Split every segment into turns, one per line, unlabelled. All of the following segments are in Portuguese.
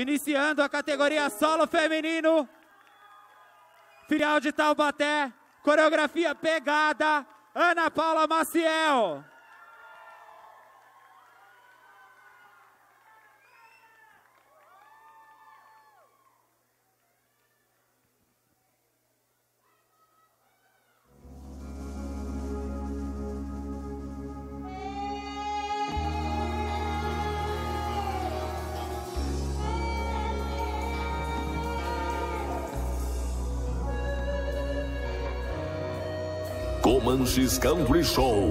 Iniciando a categoria solo feminino. Filial de Taubaté. Coreografia pegada. Ana Paula Maciel.
Comanches Country Show,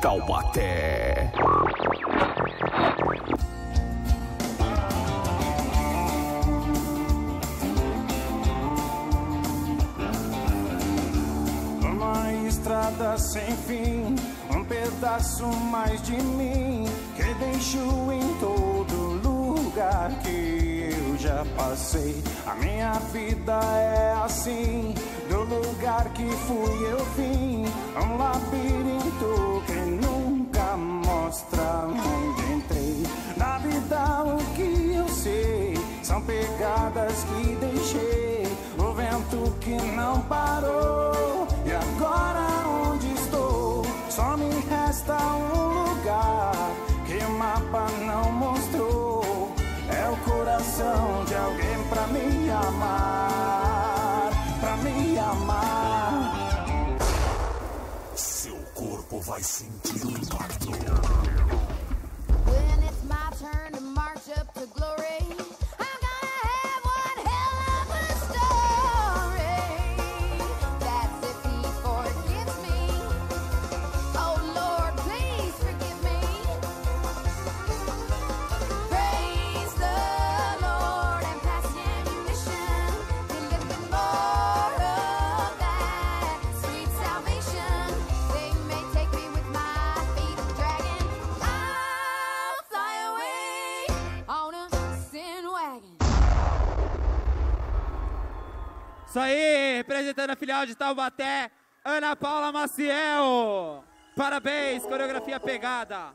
Taubaté.
Uma estrada sem fim, um pedaço mais de mim que deixo em todo lugar que eu já passei. A minha vida é assim, do lugar que fui eu vim, um labirinto que nunca mostra onde entrei. Na vida o que eu sei são pegadas que deixei, o vento que não parou. E agora onde estou? Só me resta um lugar que o mapa não mostrou. É o coração de alguém pra me amar,
vai sentir o impacto.
Isso aí, representando a filial de Taubaté, Ana Paula Maciel. Parabéns, coreografia pegada.